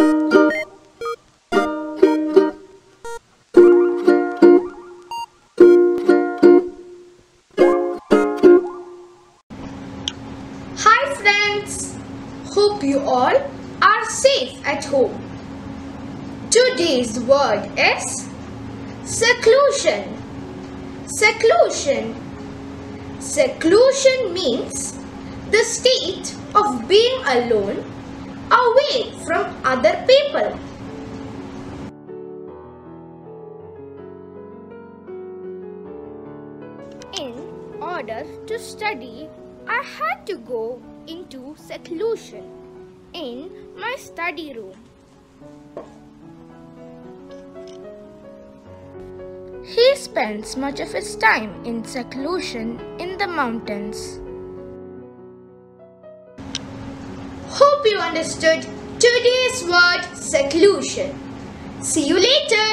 Hi friends! Hope you all are safe at home. Today's word is seclusion. Seclusion. Seclusion means the state of being alone away from other people. In order to study, I had to go into seclusion in my study room. He spends much of his time in seclusion in the mountains. Hope you understood today's word seclusion. See you later.